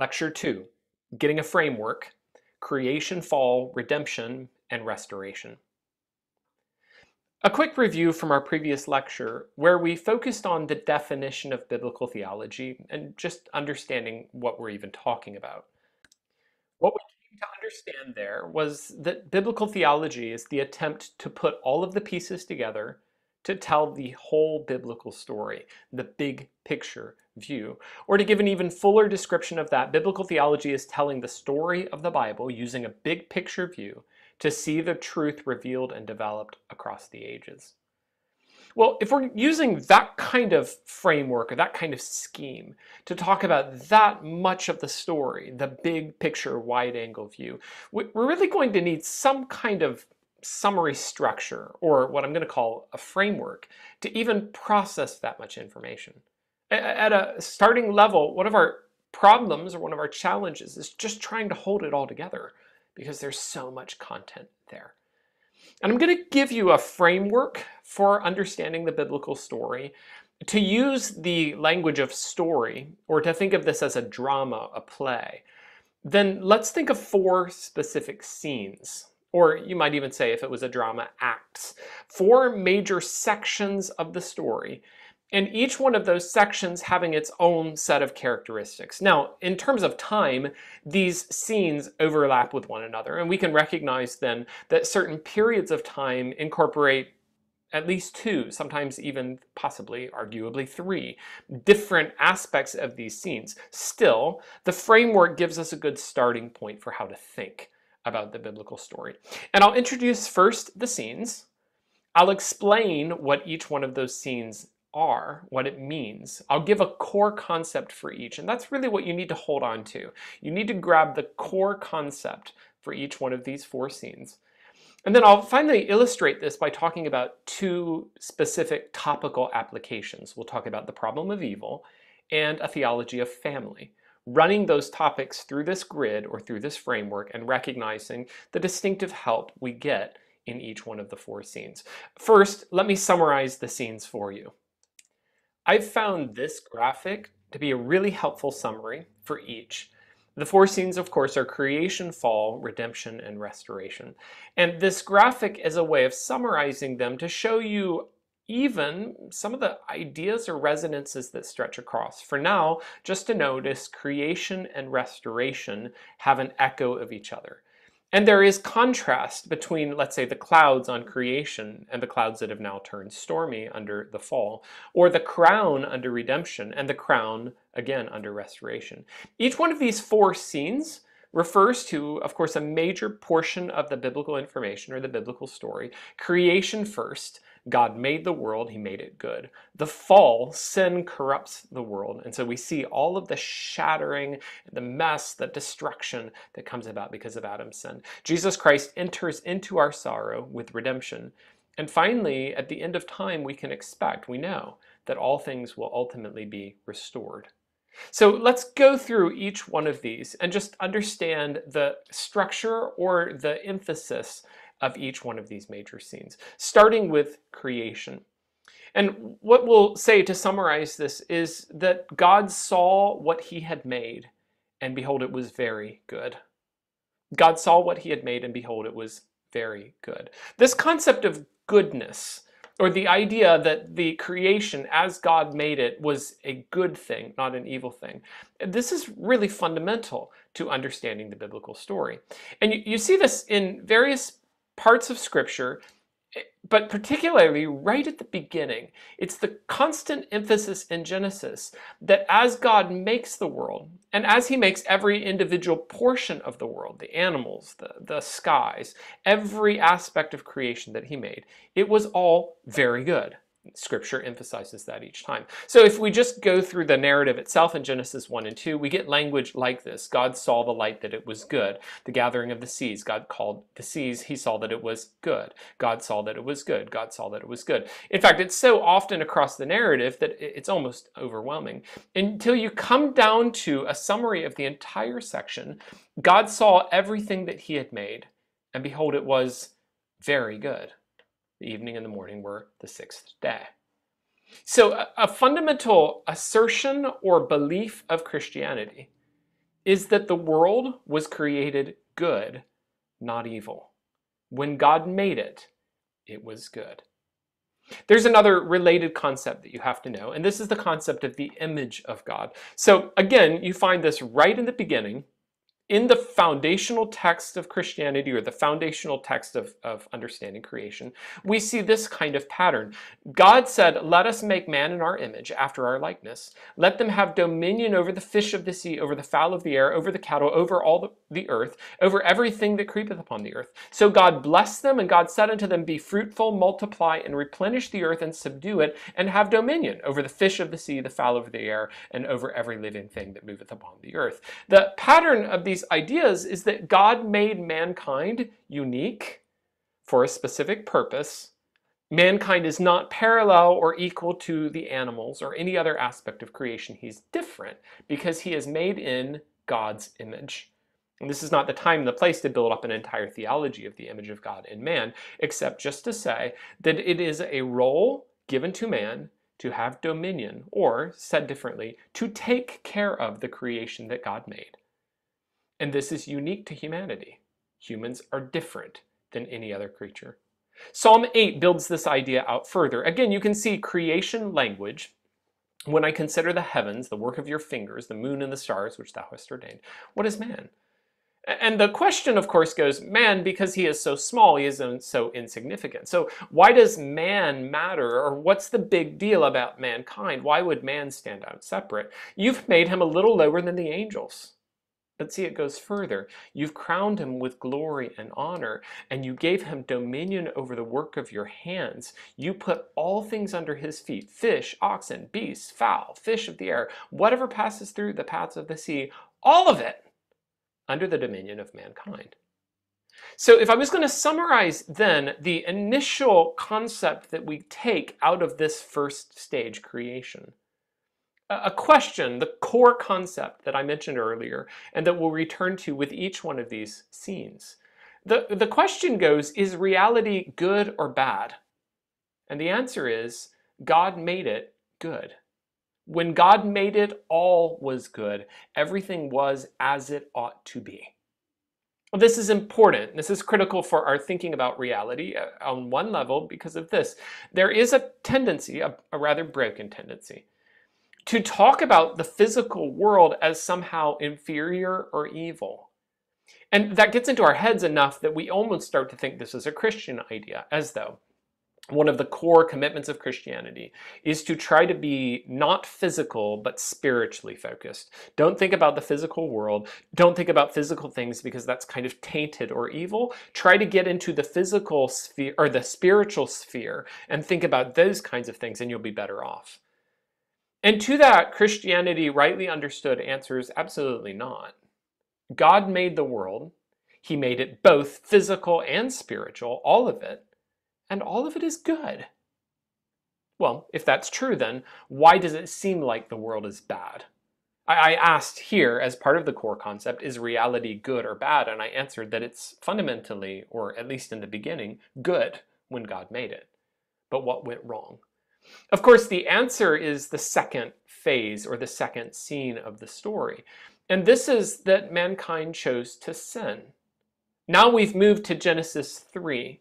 Lecture 2 Getting a Framework Creation, Fall, Redemption, and Restoration. A quick review from our previous lecture where we focused on the definition of biblical theology and just understanding what we're even talking about. What we came to understand there was that biblical theology is the attempt to put all of the pieces together to tell the whole biblical story, the big picture view. Or to give an even fuller description of that, biblical theology is telling the story of the Bible using a big picture view to see the truth revealed and developed across the ages. Well, if we're using that kind of framework or that kind of scheme to talk about that much of the story, the big picture, wide angle view, we're really going to need some kind of summary structure, or what I'm going to call a framework, to even process that much information. At a starting level, one of our problems or one of our challenges is just trying to hold it all together because there's so much content there. And I'm going to give you a framework for understanding the biblical story to use the language of story, or to think of this as a drama, a play, then let's think of four specific scenes or you might even say if it was a drama, acts, four major sections of the story, and each one of those sections having its own set of characteristics. Now, in terms of time, these scenes overlap with one another, and we can recognize then that certain periods of time incorporate at least two, sometimes even possibly, arguably three, different aspects of these scenes. Still, the framework gives us a good starting point for how to think about the biblical story. And I'll introduce first the scenes. I'll explain what each one of those scenes are, what it means. I'll give a core concept for each, and that's really what you need to hold on to. You need to grab the core concept for each one of these four scenes. And then I'll finally illustrate this by talking about two specific topical applications. We'll talk about the problem of evil and a theology of family running those topics through this grid or through this framework and recognizing the distinctive help we get in each one of the four scenes. First, let me summarize the scenes for you. I've found this graphic to be a really helpful summary for each. The four scenes, of course, are creation, fall, redemption, and restoration. And this graphic is a way of summarizing them to show you even some of the ideas or resonances that stretch across. For now, just to notice, creation and restoration have an echo of each other. And there is contrast between, let's say, the clouds on creation and the clouds that have now turned stormy under the fall, or the crown under redemption and the crown, again, under restoration. Each one of these four scenes refers to, of course, a major portion of the biblical information or the biblical story. Creation first, God made the world, he made it good. The fall, sin corrupts the world. And so we see all of the shattering, the mess, the destruction that comes about because of Adam's sin. Jesus Christ enters into our sorrow with redemption. And finally, at the end of time, we can expect, we know, that all things will ultimately be restored. So let's go through each one of these and just understand the structure or the emphasis of each one of these major scenes, starting with creation. And what we'll say to summarize this is that God saw what he had made, and behold, it was very good. God saw what he had made, and behold, it was very good. This concept of goodness, or the idea that the creation as God made it was a good thing, not an evil thing, this is really fundamental to understanding the biblical story. And you, you see this in various parts of Scripture, eh, but particularly right at the beginning. It's the constant emphasis in Genesis that as God makes the world, and as He makes every individual portion of the world, the animals, the, the skies, every aspect of creation that He made, it was all very good. Scripture emphasizes that each time. So if we just go through the narrative itself in Genesis 1 and 2, we get language like this. God saw the light that it was good. The gathering of the seas, God called the seas, he saw that it was good. God saw that it was good. God saw that it was good. In fact, it's so often across the narrative that it's almost overwhelming. Until you come down to a summary of the entire section, God saw everything that he had made, and behold, it was very good. The evening and the morning were the sixth day. So, a, a fundamental assertion or belief of Christianity is that the world was created good, not evil. When God made it, it was good. There's another related concept that you have to know, and this is the concept of the image of God. So again, you find this right in the beginning in the foundational text of Christianity or the foundational text of, of understanding creation, we see this kind of pattern. God said, Let us make man in our image, after our likeness. Let them have dominion over the fish of the sea, over the fowl of the air, over the cattle, over all the, the earth, over everything that creepeth upon the earth. So God blessed them, and God said unto them, Be fruitful, multiply, and replenish the earth, and subdue it, and have dominion over the fish of the sea, the fowl of the air, and over every living thing that moveth upon the earth. The pattern of these these ideas is that God made mankind unique for a specific purpose. Mankind is not parallel or equal to the animals or any other aspect of creation. He's different because he is made in God's image. And this is not the time and the place to build up an entire theology of the image of God in man, except just to say that it is a role given to man to have dominion, or, said differently, to take care of the creation that God made. And this is unique to humanity. Humans are different than any other creature. Psalm 8 builds this idea out further. Again, you can see creation language. When I consider the heavens, the work of your fingers, the moon and the stars, which thou hast ordained, what is man? And the question, of course, goes, man, because he is so small, he is so insignificant. So why does man matter? Or what's the big deal about mankind? Why would man stand out separate? You've made him a little lower than the angels. But see, it goes further. You've crowned him with glory and honor, and you gave him dominion over the work of your hands. You put all things under his feet fish, oxen, beasts, fowl, fish of the air, whatever passes through the paths of the sea, all of it under the dominion of mankind. So, if I was going to summarize then the initial concept that we take out of this first stage creation, a question, the core concept that I mentioned earlier, and that we'll return to with each one of these scenes. The, the question goes, is reality good or bad? And the answer is, God made it good. When God made it, all was good. Everything was as it ought to be. Well, this is important. This is critical for our thinking about reality uh, on one level because of this. There is a tendency, a, a rather broken tendency, to talk about the physical world as somehow inferior or evil. And that gets into our heads enough that we almost start to think this is a Christian idea, as though one of the core commitments of Christianity is to try to be not physical, but spiritually focused. Don't think about the physical world. Don't think about physical things because that's kind of tainted or evil. Try to get into the physical sphere or the spiritual sphere and think about those kinds of things, and you'll be better off. And to that, Christianity, rightly understood, answers absolutely not. God made the world. He made it both physical and spiritual, all of it, and all of it is good. Well, if that's true, then why does it seem like the world is bad? I, asked here, as part of the core concept, is reality good or bad? And I answered that it's fundamentally, or at least in the beginning, good when God made it. But what went wrong? Of course, the answer is the second phase or the second scene of the story. And this is that mankind chose to sin. Now we've moved to Genesis 3.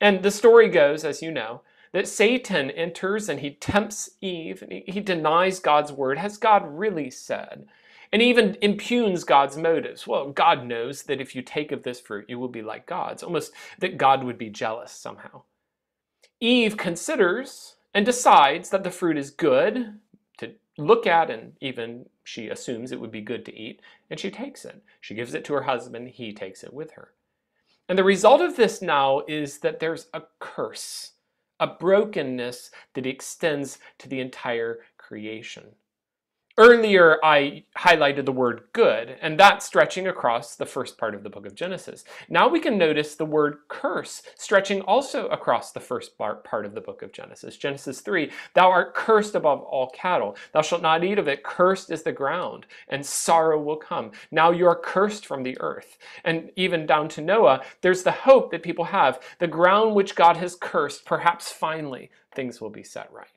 And the story goes, as you know, that Satan enters and he tempts Eve and he, denies God's word. Has God really said? And even impugns God's motives. Well, God knows that if you take of this fruit, you will be like gods. Almost that God would be jealous somehow. Eve considers and decides that the fruit is good to look at and even she assumes it would be good to eat and she takes it. She gives it to her husband, he takes it with her. And the result of this now is that there's a curse, a brokenness that extends to the entire creation. Earlier, I highlighted the word good, and that's stretching across the first part of the book of Genesis. Now we can notice the word curse stretching also across the first part of the book of Genesis. Genesis 3 Thou art cursed above all cattle. Thou shalt not eat of it. Cursed is the ground, and sorrow will come. Now you are cursed from the earth. And even down to Noah, there's the hope that people have the ground which God has cursed, perhaps finally things will be set right.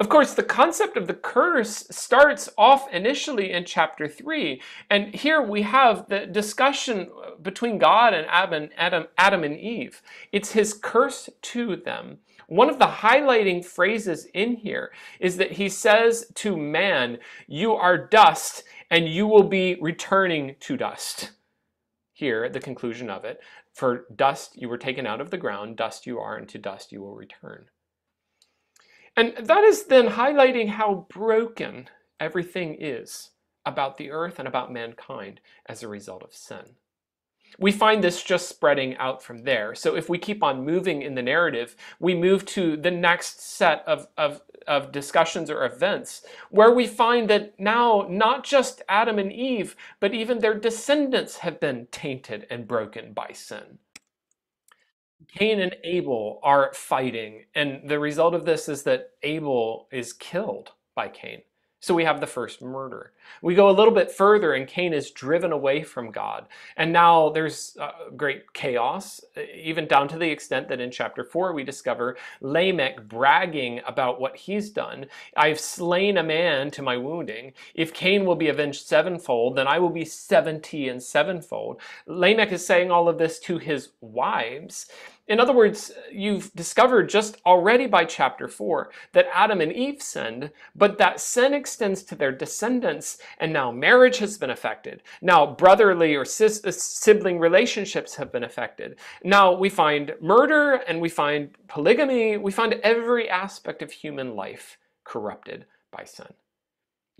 Of course, the concept of the curse starts off initially in chapter 3. And here we have the discussion between God and Adam, and Eve. It's his curse to them. One of the highlighting phrases in here is that he says to man, You are dust, and you will be returning to dust. Here, at the conclusion of it, for dust you were taken out of the ground, dust you are, and to dust you will return. And that is then highlighting how broken everything is about the earth and about mankind as a result of sin. We find this just spreading out from there. So if we keep on moving in the narrative, we move to the next set of, of, of discussions or events where we find that now not just Adam and Eve, but even their descendants have been tainted and broken by sin. Cain and Abel are fighting, and the result of this is that Abel is killed by Cain. So we have the first murder. We go a little bit further, and Cain is driven away from God. And now there's uh, great chaos, even down to the extent that in chapter 4 we discover Lamech bragging about what he's done. I've slain a man to my wounding. If Cain will be avenged sevenfold, then I will be seventy and sevenfold. Lamech is saying all of this to his wives. In other words, you've discovered just already by chapter 4 that Adam and Eve sinned, but that sin extends to their descendants, and now marriage has been affected. Now brotherly or sis- uh, sibling relationships have been affected. Now we find murder and we find polygamy, we find every aspect of human life corrupted by sin.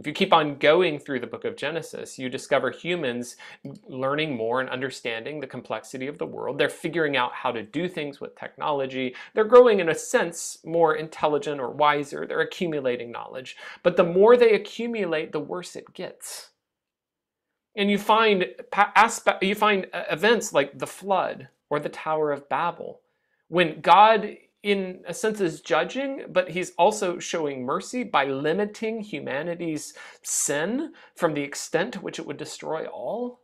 If you keep on going through the book of Genesis, you discover humans learning more and understanding the complexity of the world. They're figuring out how to do things with technology. They're growing, in a sense, more intelligent or wiser. They're accumulating knowledge. But the more they accumulate, the worse it gets. And you find, aspect, you find uh, events like the flood or the Tower of Babel. When God in a sense is judging, but he's also showing mercy by limiting humanity's sin from the extent to which it would destroy all.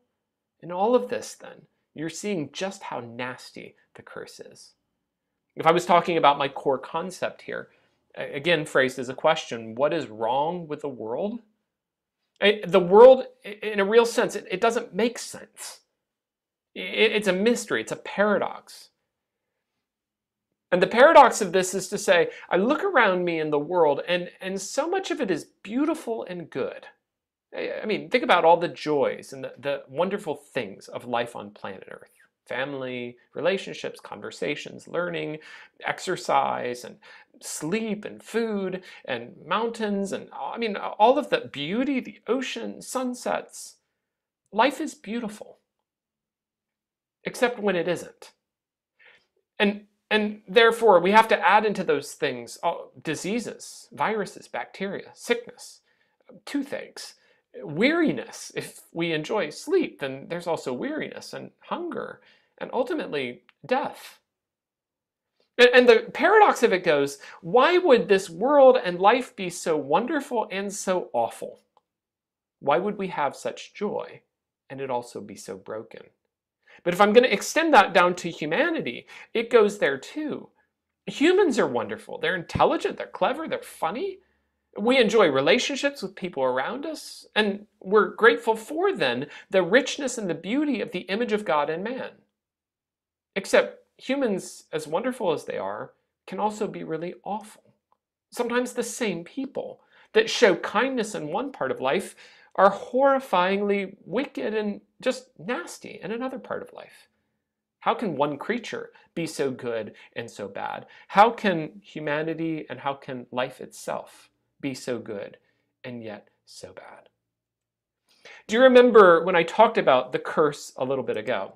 In all of this, then, you're seeing just how nasty the curse is. If I was talking about my core concept here, again phrased as a question, what is wrong with the world? The world, in a real sense, it, doesn't make sense. It's a mystery, it's a paradox. And the paradox of this is to say, I look around me in the world and, and so much of it is beautiful and good. I mean, think about all the joys and the, the wonderful things of life on planet Earth. Family, relationships, conversations, learning, exercise, and sleep, and food, and mountains, and uh, I mean, all of the beauty, the ocean, sunsets. Life is beautiful, except when it isn't. And and therefore, we have to add into those things oh, diseases, viruses, bacteria, sickness, toothaches, weariness. If we enjoy sleep, then there's also weariness and hunger, and ultimately death. And the paradox of it goes why would this world and life be so wonderful and so awful? Why would we have such joy and it also be so broken? But if I'm going to extend that down to humanity, it goes there too. Humans are wonderful. They're intelligent, they're clever, they're funny. We enjoy relationships with people around us, and we're grateful for then the richness and the beauty of the image of God in man. Except humans, as wonderful as they are, can also be really awful. Sometimes the same people that show kindness in one part of life are horrifyingly wicked and just nasty in another part of life. How can one creature be so good and so bad? How can humanity and how can life itself be so good and yet so bad? Do you remember when I talked about the curse a little bit ago?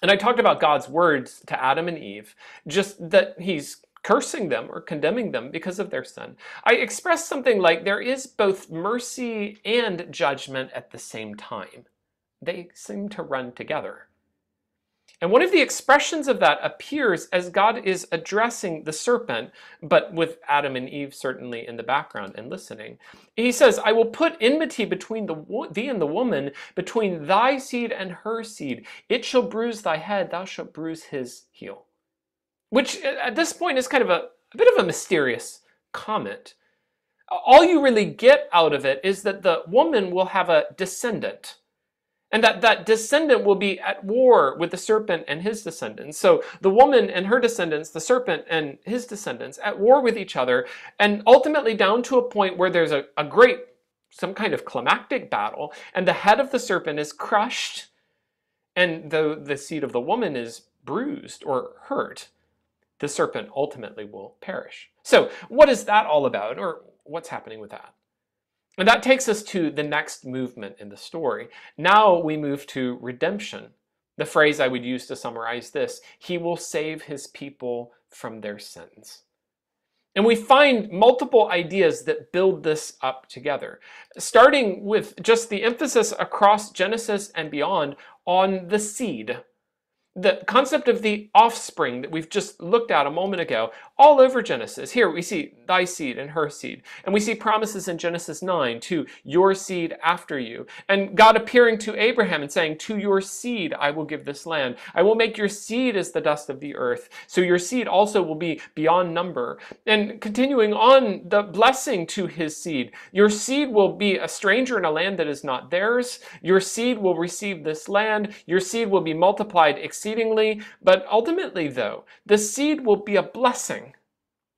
And I talked about God's words to Adam and Eve, just that he's cursing them or condemning them because of their sin. I express something like there is both mercy and judgment at the same time. They seem to run together. And one of the expressions of that appears as God is addressing the serpent, but with Adam and Eve certainly in the background and listening. He says, I will put enmity between the, thee and the woman, between thy seed and her seed. It shall bruise thy head, thou shalt bruise his heel which uh, at this point is kind of a, a bit of a mysterious comment. all you really get out of it is that the woman will have a descendant. And that that descendant will be at war with the serpent and his descendants. So the woman and her descendants, the serpent and his descendants, at war with each other, and ultimately down to a point where there's a, a great, some kind of climactic battle, and the head of the serpent is crushed, and the, the seed of the woman is bruised or hurt, the serpent ultimately will perish. So, what is that all about, or what's happening with that? And that takes us to the next movement in the story. Now we move to redemption. The phrase I would use to summarize this He will save His people from their sins. And we find multiple ideas that build this up together, starting with just the emphasis across Genesis and beyond on the seed the concept of the offspring that we've just looked at a moment ago, all over Genesis. Here we see thy seed and her seed. And we see promises in Genesis 9 to your seed after you. And God appearing to Abraham and saying, To your seed I will give this land. I will make your seed as the dust of the earth. So your seed also will be beyond number. And continuing on, the blessing to his seed. Your seed will be a stranger in a land that is not theirs. Your seed will receive this land. Your seed will be multiplied exceedingly. But ultimately, though, the seed will be a blessing,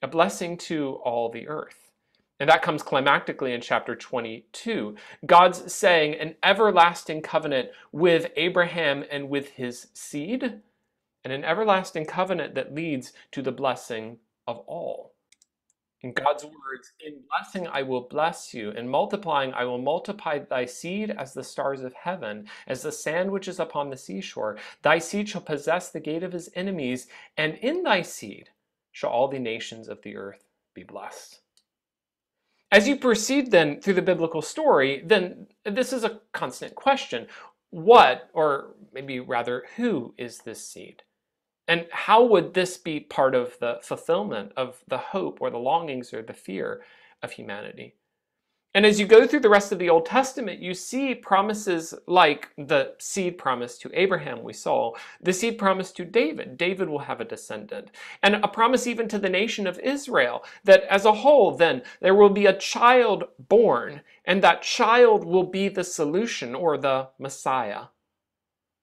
a blessing to all the earth. And that comes climactically in chapter 22. God's saying an everlasting covenant with Abraham and with his seed, and an everlasting covenant that leads to the blessing of all. In God's words, in blessing I will bless you, in multiplying I will multiply thy seed as the stars of heaven, as the sand which is upon the seashore. Thy seed shall possess the gate of his enemies, and in thy seed shall all the nations of the earth be blessed. As you proceed then through the biblical story, then this is a constant question. What, or maybe rather, who is this seed? And how would this be part of the fulfillment of the hope or the longings or the fear of humanity? And as you go through the rest of the Old Testament, you see promises like the seed promise to Abraham we saw, the seed promise to David, David will have a descendant, and a promise even to the nation of Israel that as a whole, then there will be a child born, and that child will be the solution or the Messiah.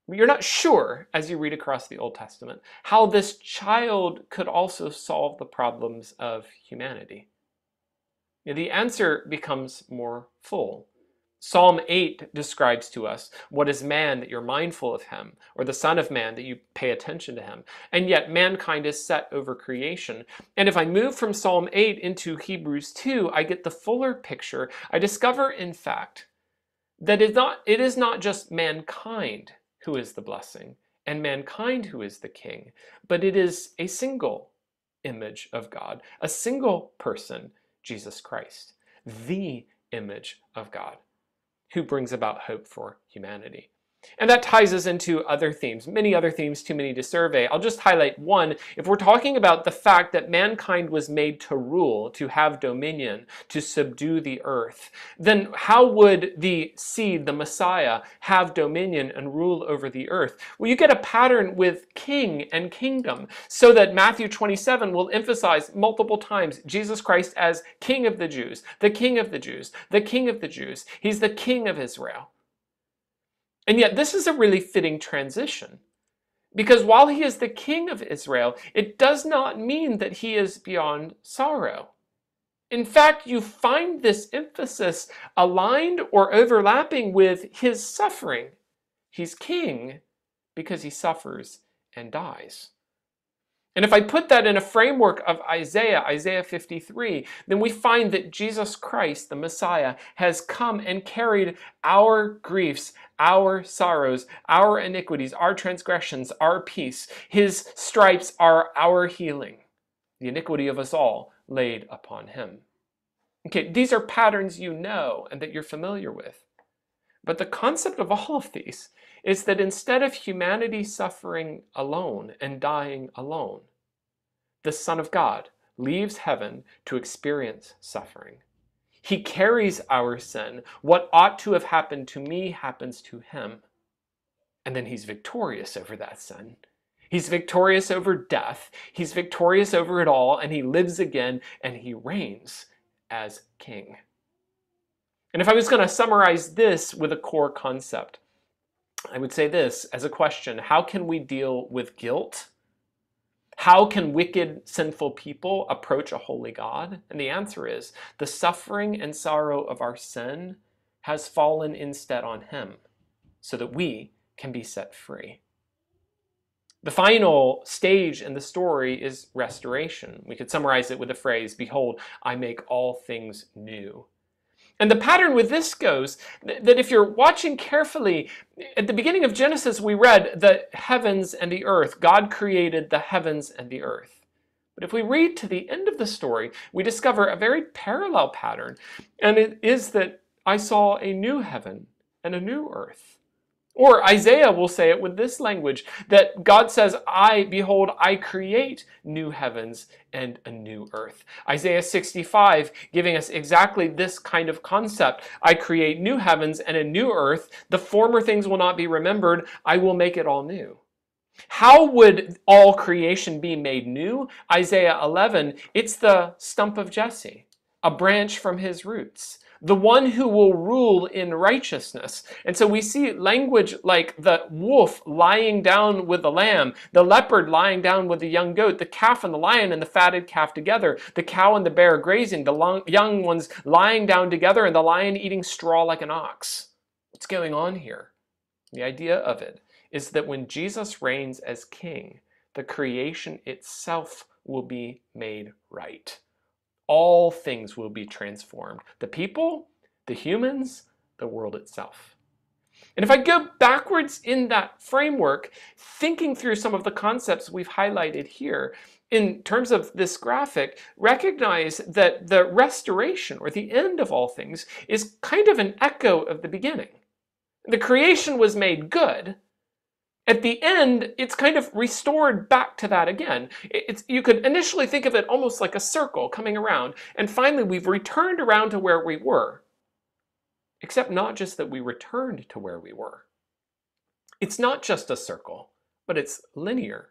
You're not sure, as you read across the Old Testament, how this child could also solve the problems of humanity. The answer becomes more full. Psalm 8 describes to us what is man that you're mindful of him, or the Son of Man that you pay attention to him. And yet mankind is set over creation. And if I move from Psalm 8 into Hebrews 2, I get the fuller picture. I discover, in fact, that it, not, it is not just mankind who is the blessing and mankind who is the king, but it is a single image of God, a single person, Jesus Christ, the image of God, who brings about hope for humanity. And that ties us into other themes, many other themes, too many to survey. I'll just highlight one. If we're talking about the fact that mankind was made to rule, to have dominion, to subdue the earth, then how would the seed, the Messiah, have dominion and rule over the earth? Well, you get a pattern with king and kingdom, so that Matthew 27 will emphasize multiple times Jesus Christ as King of the Jews, the King of the Jews, the King of the Jews. He's the King of Israel. And yet, this is a really fitting transition. Because while he is the king of Israel, it does not mean that he is beyond sorrow. In fact, you find this emphasis aligned or overlapping with his suffering. He's king because he suffers and dies. And if I put that in a framework of Isaiah, Isaiah 53, then we find that Jesus Christ, the Messiah, has come and carried our griefs, our sorrows, our iniquities, our transgressions, our peace. His stripes are our healing. The iniquity of us all laid upon him. Okay, these are patterns you know and that you're familiar with. But the concept of all of these is that instead of humanity suffering alone and dying alone, the Son of God leaves heaven to experience suffering. He carries our sin. What ought to have happened to me happens to him. And then he's victorious over that sin. He's victorious over death. He's victorious over it all, and he lives again and he reigns as king. And if I was going to summarize this with a core concept, I would say this as a question How can we deal with guilt? How can wicked, sinful people approach a holy God? And the answer is the suffering and sorrow of our sin has fallen instead on Him so that we can be set free. The final stage in the story is restoration. We could summarize it with the phrase, Behold, I make all things new. And the pattern with this goes that if you're watching carefully, at the beginning of Genesis, we read the heavens and the earth. God created the heavens and the earth. But if we read to the end of the story, we discover a very parallel pattern, and it is that I saw a new heaven and a new earth. Or Isaiah will say it with this language that God says, I, behold, I create new heavens and a new earth. Isaiah 65 giving us exactly this kind of concept. I create new heavens and a new earth. The former things will not be remembered. I will make it all new. How would all creation be made new? Isaiah 11, it's the stump of Jesse, a branch from his roots the one who will rule in righteousness. And so we see language like the wolf lying down with the lamb, the leopard lying down with the young goat, the calf and the lion and the fatted calf together, the cow and the bear grazing, the long, young ones lying down together, and the lion eating straw like an ox. What's going on here? The idea of it is that when Jesus reigns as king, the creation itself will be made right all things will be transformed the people, the humans, the world itself. And if I go backwards in that framework, thinking through some of the concepts we've highlighted here, in terms of this graphic, recognize that the restoration or the end of all things is kind of an echo of the beginning. The creation was made good, at the end, it's kind of restored back to that again. It's, you could initially think of it almost like a circle coming around, and finally we've returned around to where we were. Except not just that we returned to where we were. It's not just a circle, but it's linear.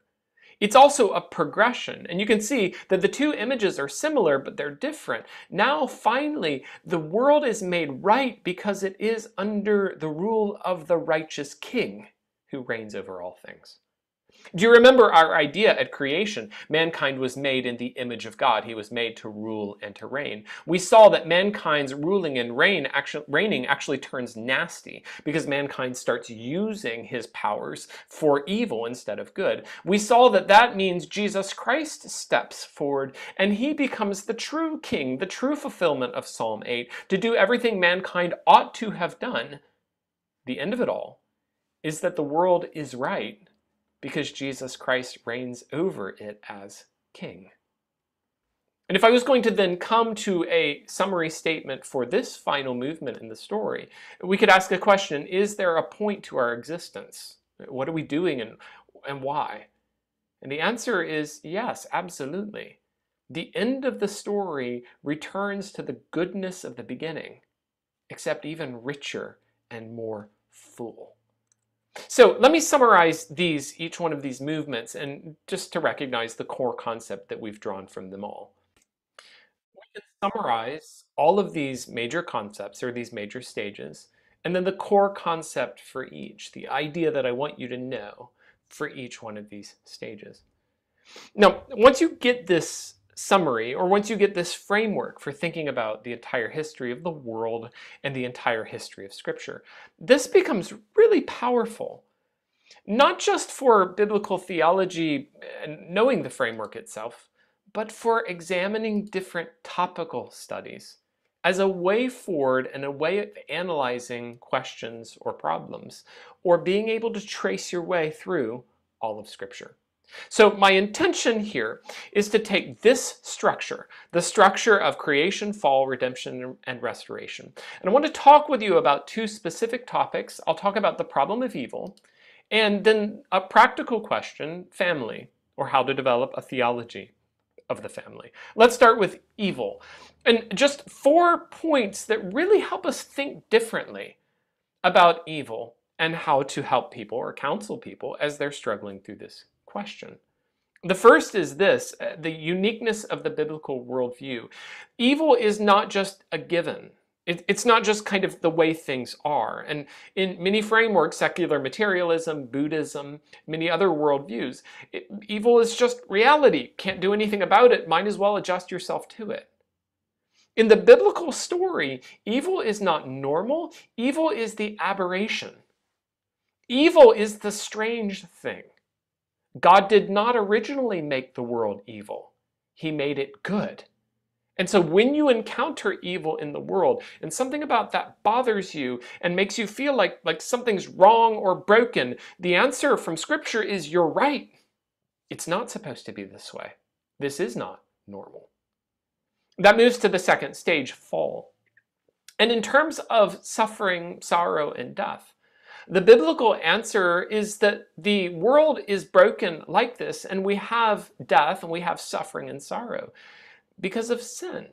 It's also a progression, and you can see that the two images are similar, but they're different. Now, finally, the world is made right because it is under the rule of the righteous king who reigns over all things. Do you remember our idea at creation? Mankind was made in the image of God. He was made to rule and to reign. We saw that mankind's ruling and reign actually, reigning actually turns nasty because mankind starts using his powers for evil instead of good. We saw that that means Jesus Christ steps forward and he becomes the true king, the true fulfillment of Psalm 8, to do everything mankind ought to have done. The end of it all is that the world is right because Jesus Christ reigns over it as king. And if I was going to then come to a summary statement for this final movement in the story, we could ask a question Is there a point to our existence? What are we doing and, and why? And the answer is yes, absolutely. The end of the story returns to the goodness of the beginning, except even richer and more full. So let me summarize these, each one of these movements, and just to recognize the core concept that we've drawn from them all. We can summarize all of these major concepts, or these major stages, and then the core concept for each, the idea that I want you to know for each one of these stages. Now, once you get this summary, or once you get this framework for thinking about the entire history of the world and the entire history of Scripture, this becomes really powerful. Not just for biblical theology and knowing the framework itself, but for examining different topical studies as a way forward and a way of analyzing questions or problems, or being able to trace your way through all of Scripture. So my intention here is to take this structure, the structure of creation, fall, redemption, and restoration. And I want to talk with you about two specific topics. I'll talk about the problem of evil, and then a practical question, family, or how to develop a theology of the family. Let's start with evil. And just four points that really help us think differently about evil and how to help people or counsel people as they're struggling through this question. The first is this uh, the uniqueness of the biblical worldview. Evil is not just a given. It, it's not just kind of the way things are. And in many frameworks, secular materialism, Buddhism, many other worldviews, it, evil is just reality. Can't do anything about it. Might as well adjust yourself to it. In the biblical story, evil is not normal, evil is the aberration. Evil is the strange thing. God did not originally make the world evil, He made it good. And so when you encounter evil in the world and something about that bothers you and makes you feel like, like something's wrong or broken, the answer from Scripture is you're right. It's not supposed to be this way. This is not normal. That moves to the second stage, fall. And in terms of suffering, sorrow, and death, the biblical answer is that the world is broken like this, and we have death and we have suffering and sorrow because of sin.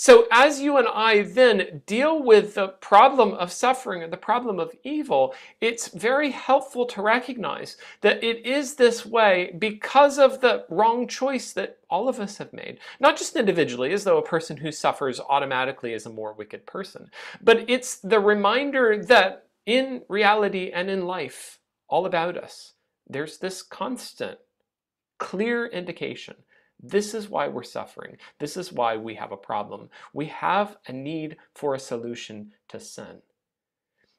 So, as you and I then deal with the problem of suffering and the problem of evil, it's very helpful to recognize that it is this way because of the wrong choice that all of us have made. Not just individually, as though a person who suffers automatically is a more wicked person, but it's the reminder that in reality and in life all about us, there's this constant, clear indication. This is why we're suffering. This is why we have a problem. We have a need for a solution to sin.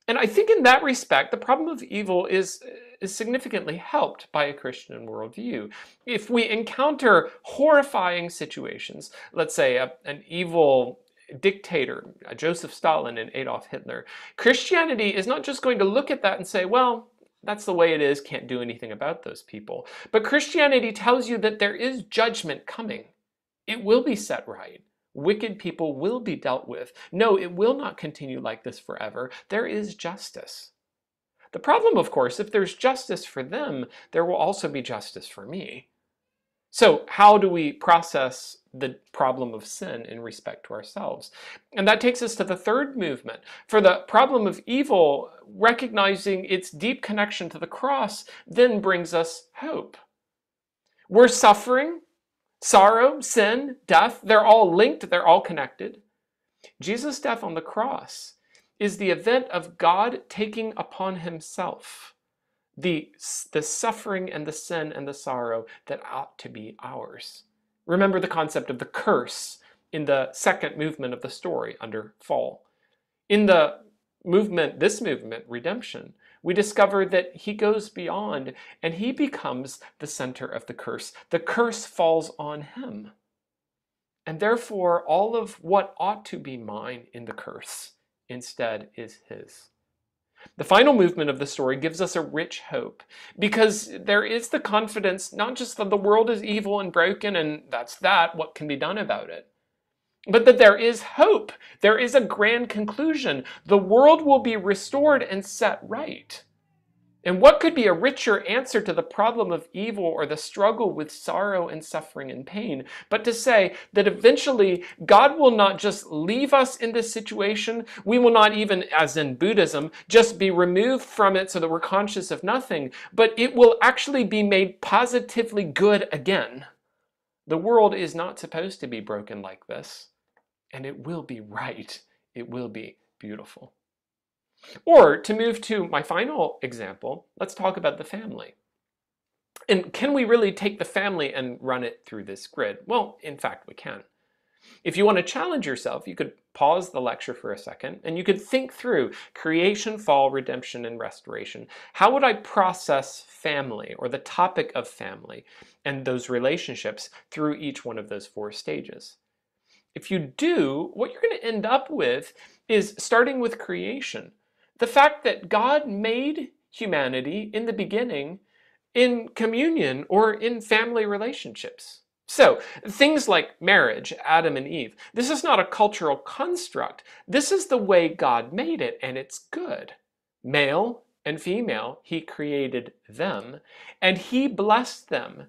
And I think in that respect, the problem of evil is, is significantly helped by a Christian worldview. If we encounter horrifying situations, let's say a, an evil dictator, uh, Joseph Stalin and Adolf Hitler. Christianity is not just going to look at that and say, well, that's the way it is, can't do anything about those people. But Christianity tells you that there is judgment coming. It will be set right. Wicked people will be dealt with. No, it will not continue like this forever. There is justice. The problem, of course, if there's justice for them, there will also be justice for me. So, how do we process the problem of sin in respect to ourselves? And that takes us to the third movement. For the problem of evil, recognizing its deep connection to the cross then brings us hope. We're suffering, sorrow, sin, death, they're all linked, they're all connected. Jesus' death on the cross is the event of God taking upon himself the, the suffering and the sin and the sorrow that ought to be ours. Remember the concept of the curse in the second movement of the story under fall. In the movement, this movement, redemption, we discover that he goes beyond and he becomes the center of the curse. The curse falls on him. And therefore, all of what ought to be mine in the curse instead is his. The final movement of the story gives us a rich hope because there is the confidence not just that the world is evil and broken and that's that, what can be done about it, but that there is hope. There is a grand conclusion. The world will be restored and set right. And what could be a richer answer to the problem of evil or the struggle with sorrow and suffering and pain, but to say that eventually God will not just leave us in this situation, we will not even, as in Buddhism, just be removed from it so that we're conscious of nothing, but it will actually be made positively good again. The world is not supposed to be broken like this, and it will be right. It will be beautiful. Or to move to my final example, let's talk about the family. And can we really take the family and run it through this grid? Well, in fact, we can. If you want to challenge yourself, you could pause the lecture for a second and you could think through creation, fall, redemption, and restoration. How would I process family or the topic of family and those relationships through each one of those four stages? If you do, what you're going to end up with is starting with creation the fact that God made humanity in the beginning in communion or in family relationships. So, things like marriage, Adam and Eve, this is not a cultural construct. This is the way God made it, and it's good. Male and female, He created them, and He blessed them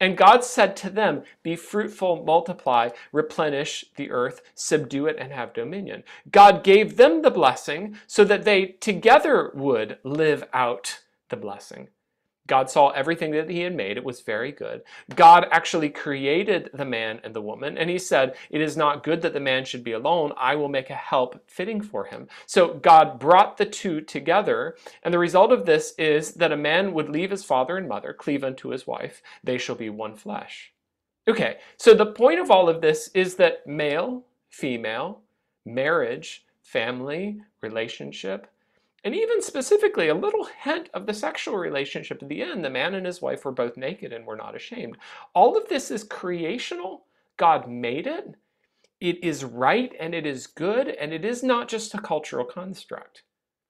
and God said to them, Be fruitful, multiply, replenish the earth, subdue it, and have dominion. God gave them the blessing so that they together would live out the blessing. God saw everything that he had made. It was very good. God actually created the man and the woman, and he said, It is not good that the man should be alone. I will make a help fitting for him. So God brought the two together, and the result of this is that a man would leave his father and mother, cleave unto his wife. They shall be one flesh. Okay, so the point of all of this is that male, female, marriage, family, relationship, and even specifically, a little hint of the sexual relationship at the end. The man and his wife were both naked and were not ashamed. All of this is creational. God made it. It is right and it is good, and it is not just a cultural construct.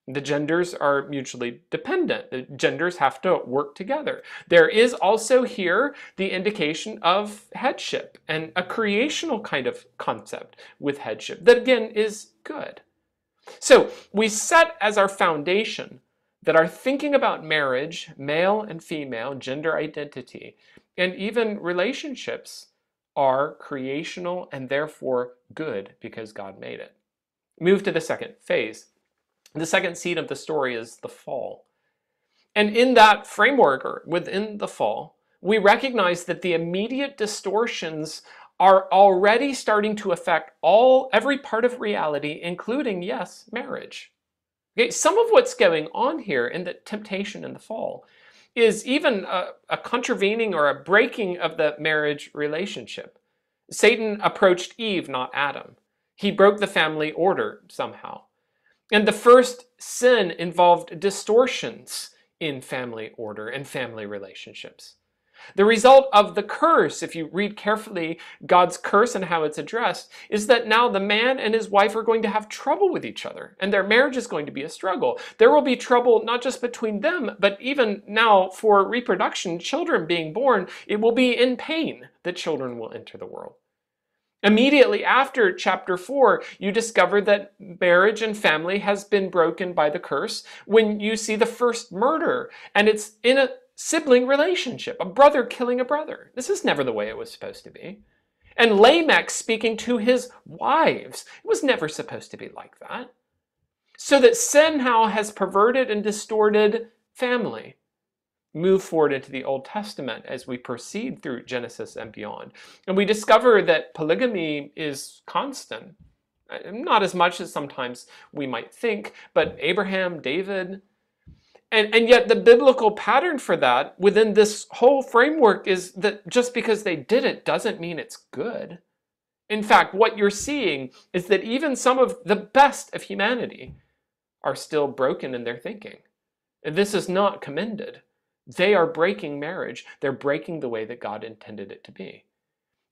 The genders are mutually dependent. The genders have to work together. There is also here the indication of headship and a creational kind of concept with headship that again is good. So we set as our foundation that our thinking about marriage, male and female, gender identity, and even relationships are creational and therefore good because God made it. Move to the second phase. The second seed of the story is the fall. And in that framework, or within the fall, we recognize that the immediate distortions are already starting to affect all every part of reality, including, yes, marriage. Okay, some of what's going on here in the temptation and the fall is even a, a contravening or a breaking of the marriage relationship. Satan approached Eve, not Adam. He broke the family order somehow. And the first sin involved distortions in family order and family relationships. The result of the curse, if you read carefully God's curse and how it's addressed, is that now the man and his wife are going to have trouble with each other, and their marriage is going to be a struggle. There will be trouble not just between them, but even now for reproduction, children being born, it will be in pain that children will enter the world. Immediately after chapter 4, you discover that marriage and family has been broken by the curse when you see the first murder, and it's in a sibling relationship, a brother killing a brother. This is never the way it was supposed to be. And Lamech speaking to his wives. It was never supposed to be like that. So that sin now has perverted and distorted family. Move forward into the Old Testament as we proceed through Genesis and beyond. And we discover that polygamy is constant. Uh, not as much as sometimes we might think, but Abraham, David, and, and yet the biblical pattern for that within this whole framework is that just because they did it doesn't mean it's good. In fact, what you're seeing is that even some of the best of humanity are still broken in their thinking. And this is not commended. They are breaking marriage. They're breaking the way that God intended it to be.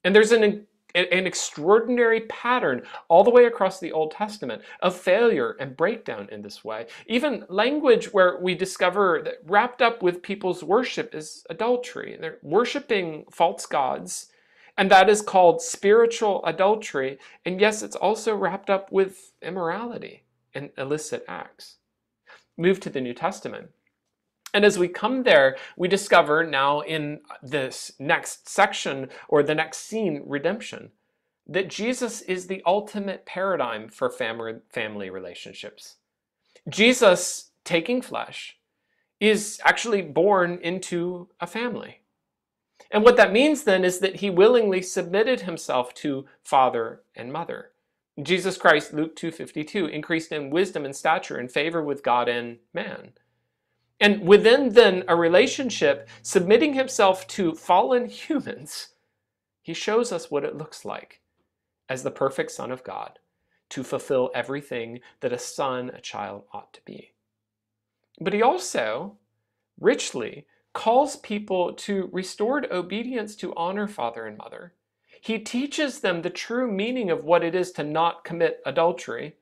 And there's an an extraordinary pattern all the way across the Old Testament of failure and breakdown in this way. Even language where we discover that wrapped up with people's worship is adultery. They're worshiping false gods, and that is called spiritual adultery. And yes, it's also wrapped up with immorality and illicit acts. Move to the New Testament. And as we come there, we discover now in this next section or the next scene, redemption, that Jesus is the ultimate paradigm for family relationships. Jesus, taking flesh, is actually born into a family. And what that means then is that he willingly submitted himself to father and mother. Jesus Christ, Luke 2:52, increased in wisdom and stature and favor with God and man. And within then a relationship, submitting himself to fallen humans, he shows us what it looks like as the perfect Son of God to fulfill everything that a son, a child ought to be. But he also richly calls people to restored obedience to honor father and mother. He teaches them the true meaning of what it is to not commit adultery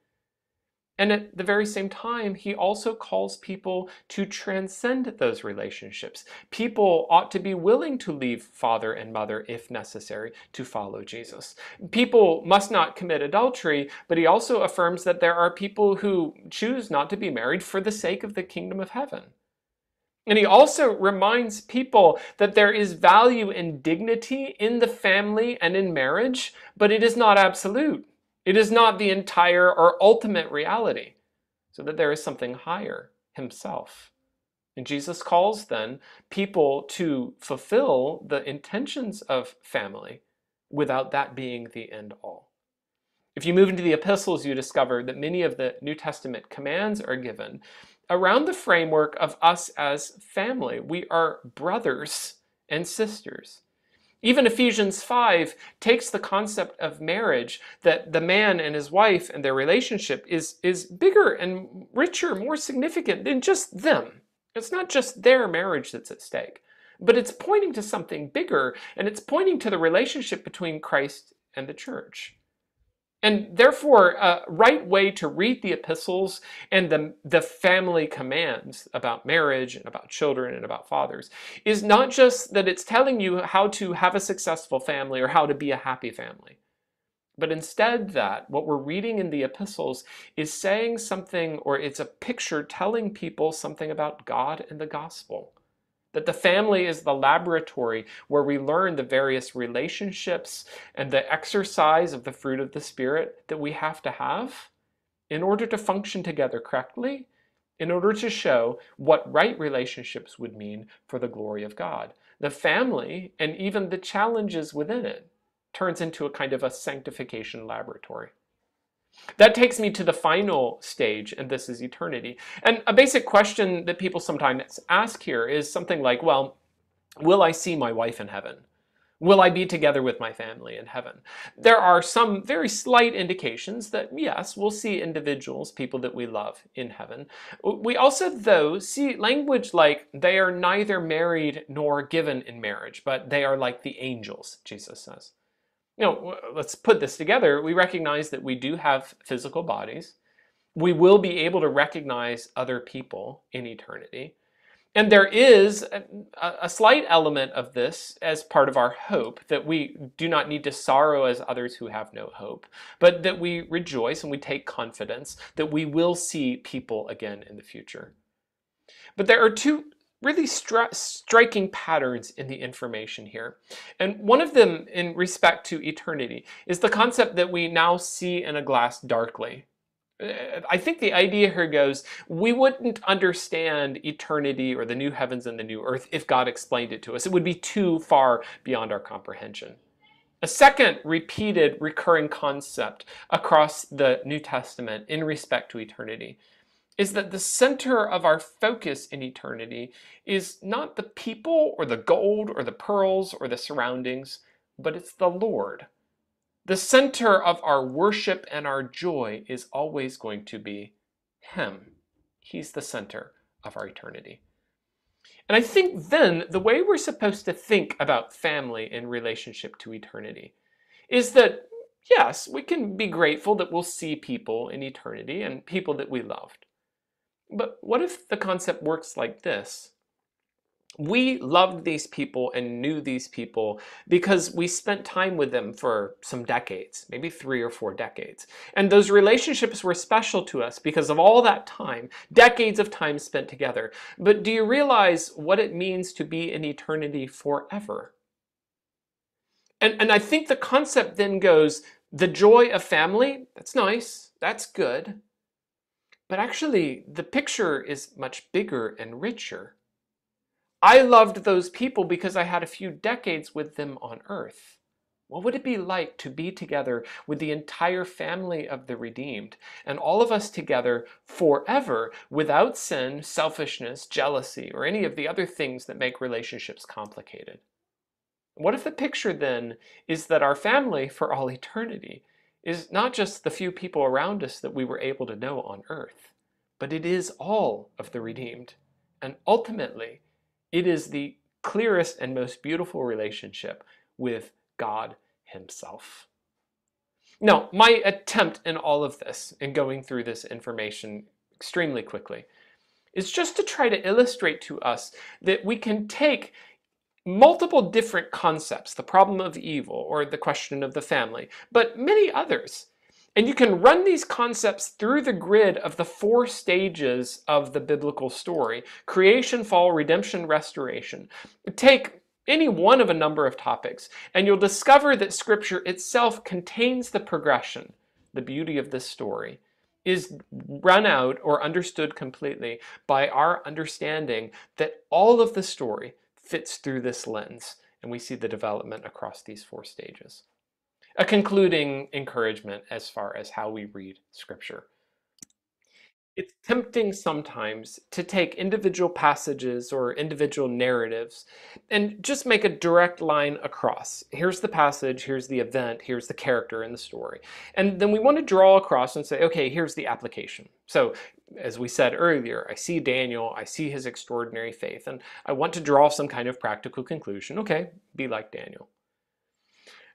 and at the very same time, he also calls people to transcend those relationships. People ought to be willing to leave father and mother if necessary to follow Jesus. People must not commit adultery, but he also affirms that there are people who choose not to be married for the sake of the kingdom of heaven. And he also reminds people that there is value and dignity in the family and in marriage, but it is not absolute. It is not the entire or ultimate reality, so that there is something higher, himself. And Jesus calls then people to fulfill the intentions of family without that being the end all. If you move into the epistles, you discover that many of the New Testament commands are given around the framework of us as family. We are brothers and sisters. Even Ephesians 5 takes the concept of marriage, that the man and his wife and their relationship is, is bigger and richer, more significant than just them. It's not just their marriage that's at stake, but it's pointing to something bigger, and it's pointing to the relationship between Christ and the church. And therefore, a right way to read the epistles and the, the family commands about marriage and about children and about fathers is not just that it's telling you how to have a successful family or how to be a happy family. But instead, that what we're reading in the epistles is saying something, or it's a picture telling people something about God and the gospel. That the family is the laboratory where we learn the various relationships and the exercise of the fruit of the Spirit that we have to have in order to function together correctly, in order to show what right relationships would mean for the glory of God. The family and even the challenges within it turns into a kind of a sanctification laboratory. That takes me to the final stage, and this is eternity. And a basic question that people sometimes ask here is something like, well, will I see my wife in heaven? Will I be together with my family in heaven? There are some very slight indications that, yes, we'll see individuals, people that we love, in heaven. We also, though, see language like they are neither married nor given in marriage, but they are like the angels, Jesus says you know, let's put this together. We recognize that we do have physical bodies. We will be able to recognize other people in eternity. And there is a, a, slight element of this as part of our hope that we do not need to sorrow as others who have no hope, but that we rejoice and we take confidence that we will see people again in the future. But there are two really stri striking patterns in the information here. And one of them in respect to eternity is the concept that we now see in a glass darkly. Uh, I think the idea here goes, we wouldn't understand eternity or the new heavens and the new earth if God explained it to us. It would be too far beyond our comprehension. A second repeated recurring concept across the New Testament in respect to eternity is that the center of our focus in eternity is not the people or the gold or the pearls or the surroundings, but it's the Lord. The center of our worship and our joy is always going to be Him. He's the center of our eternity. And I think then the way we're supposed to think about family in relationship to eternity is that, yes, we can be grateful that we'll see people in eternity and people that we loved. But what if the concept works like this? We loved these people and knew these people because we spent time with them for some decades, maybe three or four decades. And those relationships were special to us because of all that time, decades of time spent together. But do you realize what it means to be in eternity forever? And, and I think the concept then goes, the joy of family, that's nice, that's good. But actually, the picture is much bigger and richer. I loved those people because I had a few decades with them on earth. What would it be like to be together with the entire family of the redeemed and all of us together forever without sin, selfishness, jealousy, or any of the other things that make relationships complicated? What if the picture then is that our family for all eternity is not just the few people around us that we were able to know on earth, but it is all of the redeemed. And ultimately, it is the clearest and most beautiful relationship with God Himself. Now, my attempt in all of this, in going through this information extremely quickly, is just to try to illustrate to us that we can take multiple different concepts, the problem of evil or the question of the family, but many others. And you can run these concepts through the grid of the four stages of the biblical story creation, fall, redemption, restoration. Take any one of a number of topics, and you'll discover that Scripture itself contains the progression, the beauty of this story, is run out or understood completely by our understanding that all of the story fits through this lens, and we see the development across these four stages. A concluding encouragement as far as how we read Scripture. It's tempting sometimes to take individual passages or individual narratives and just make a direct line across. Here's the passage, here's the event, here's the character in the story. And then we want to draw across and say, okay, here's the application. So, as we said earlier, I see Daniel, I see his extraordinary faith, and I want to draw some kind of practical conclusion. Okay, be like Daniel.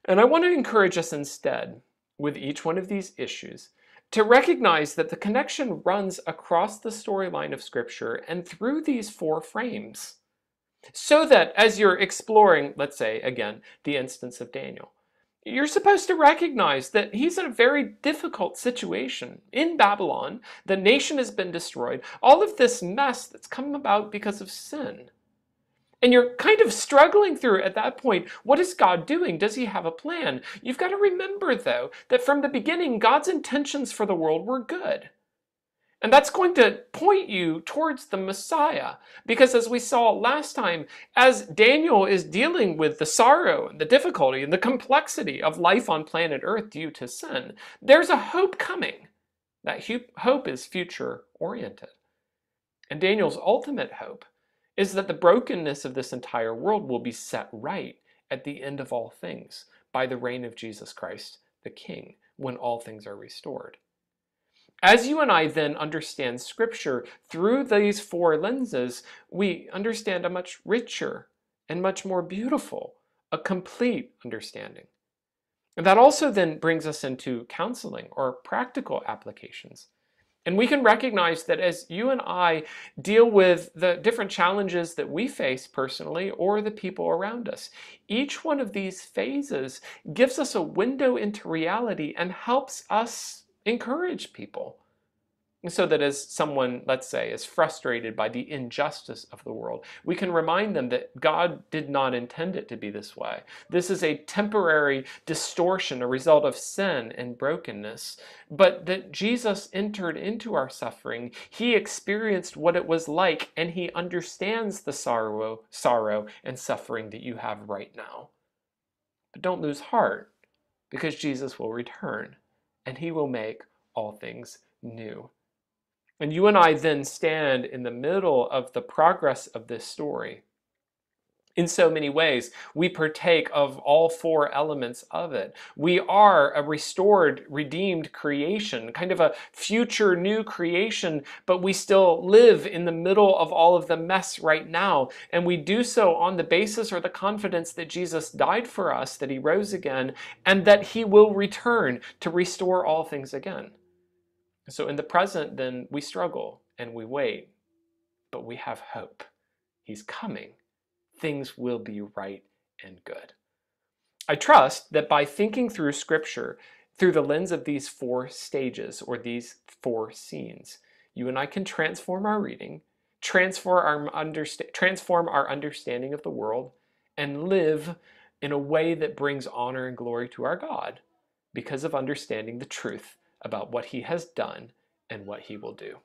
And I want to encourage us instead, with each one of these issues, to recognize that the connection runs across the storyline of Scripture and through these four frames. So that as you're exploring, let's say, again, the instance of Daniel, you're supposed to recognize that he's in a very difficult situation in Babylon. The nation has been destroyed. All of this mess that's come about because of sin and you're kind of struggling through at that point. What is God doing? Does he have a plan? You've got to remember, though, that from the beginning, God's intentions for the world were good. And that's going to point you towards the Messiah. Because as we saw last time, as Daniel is dealing with the sorrow and the difficulty and the complexity of life on planet Earth due to sin, there's a hope coming. That hope is future oriented. And Daniel's ultimate hope is that the brokenness of this entire world will be set right at the end of all things by the reign of Jesus Christ, the King, when all things are restored. As you and I then understand Scripture through these four lenses, we understand a much richer and much more beautiful, a complete understanding. And that also then brings us into counseling or practical applications. And we can recognize that as you and I deal with the different challenges that we face personally or the people around us, each one of these phases gives us a window into reality and helps us encourage people so that as someone, let's say, is frustrated by the injustice of the world, we can remind them that God did not intend it to be this way. This is a temporary distortion, a result of sin and brokenness, but that Jesus entered into our suffering. He experienced what it was like, and he understands the sorrow, sorrow and suffering that you have right now. But don't lose heart, because Jesus will return, and he will make all things new. And you and I then stand in the middle of the progress of this story. In so many ways, we partake of all four elements of it. We are a restored, redeemed creation, kind of a future new creation, but we still live in the middle of all of the mess right now. And we do so on the basis or the confidence that Jesus died for us, that he rose again, and that he will return to restore all things again. So in the present, then we struggle and we wait, but we have hope. He's coming. Things will be right and good. I trust that by thinking through Scripture through the lens of these four stages or these four scenes, you and I can transform our reading, transform our, understa- transform our understanding of the world, and live in a way that brings honor and glory to our God because of understanding the truth about what he has done and what he will do.